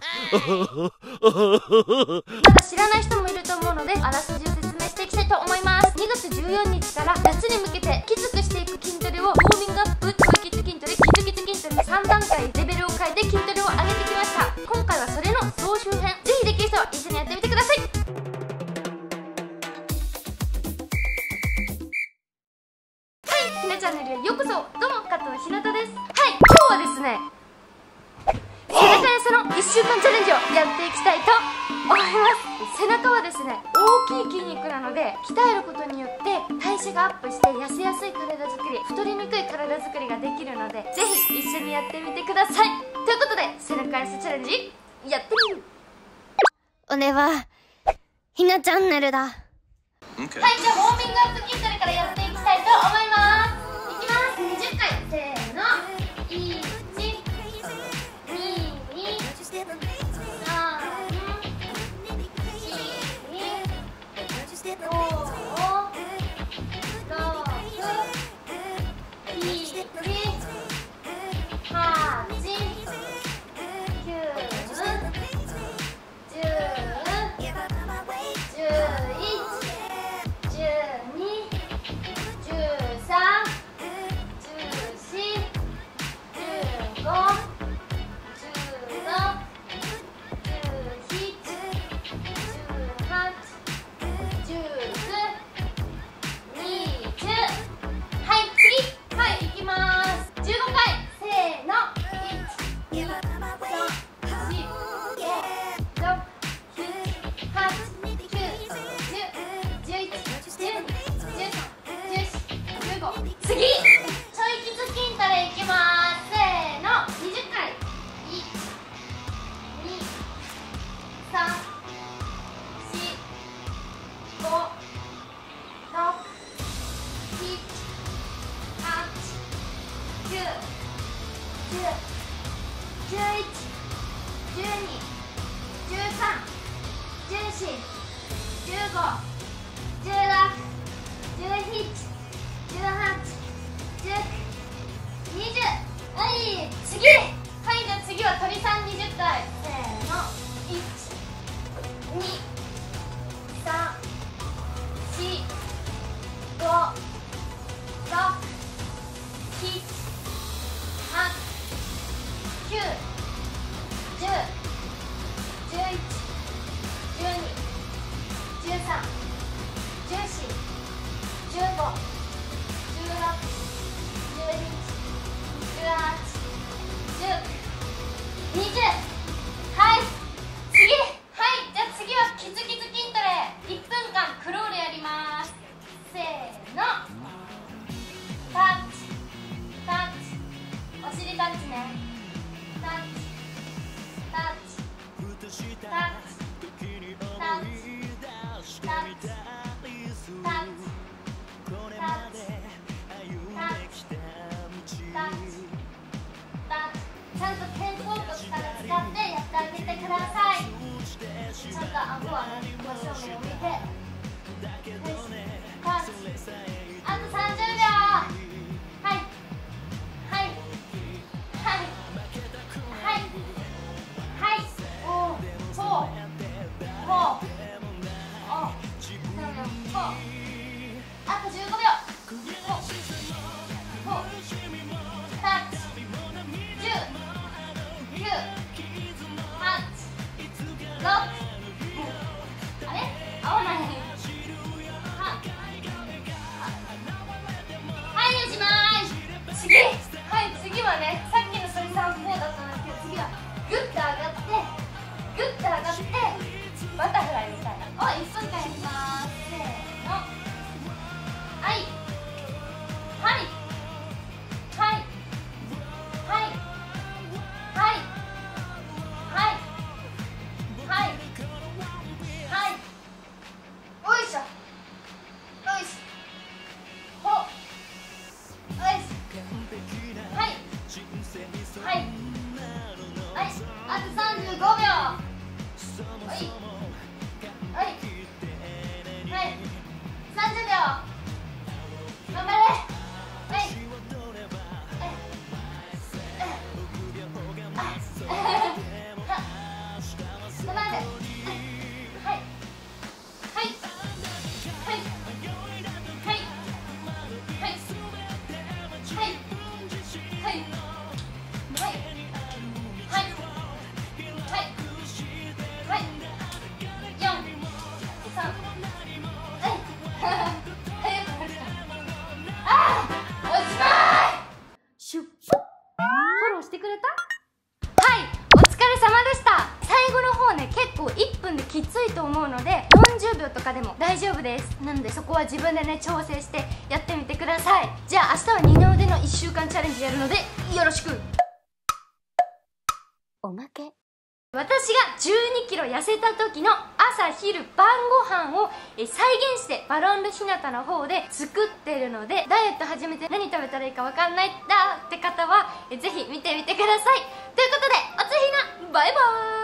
まだ知らない人もいると思うのであらすじを説明していきたいと思います。2月14日から夏に向けてきつくしていく筋トレをウォーミングアップトイキッズ筋トレキツキツ筋トレ3段階レベルを変えて筋トレを上げてきました。今回はそれの総集編。ぜひできる人は一緒にやってみてください。はいひなチャンネルへようこそ。どうも加藤ひなたです。はい今日はですね中やその1週間チャレンジをやっていきたいと思います。背中はですね大きい筋肉なので鍛えることによって代謝がアップして痩せやすい体作り太りにくい体作りができるのでぜひ一緒にやってみてください。ということで背中痩せチャレンジやってみる。俺はひなチャンネルだ。Okay. はいじゃあウォーミングアップ筋トレからやっていきたいと思います。いきます。20回せーの。1 2はい次。151617181920ちゃんと肩甲骨から使ってやってあげてください。ちゃんと顎はね真正面を見てよしタッチ 고! 秒。はい。はい。はい30秒。頑張れ。はい。かでも。大丈夫です。なのでそこは自分でね調整してやってみてください。じゃあ明日は二の腕の1週間チャレンジやるのでよろしく。おまけ。私が1 2キロ痩せた時の朝昼晩ご飯を再現してバロンルひなたの方で作ってるのでダイエット始めて何食べたらいいか分かんないんだって方はぜひ見てみてください。ということでおつひなバイバーイ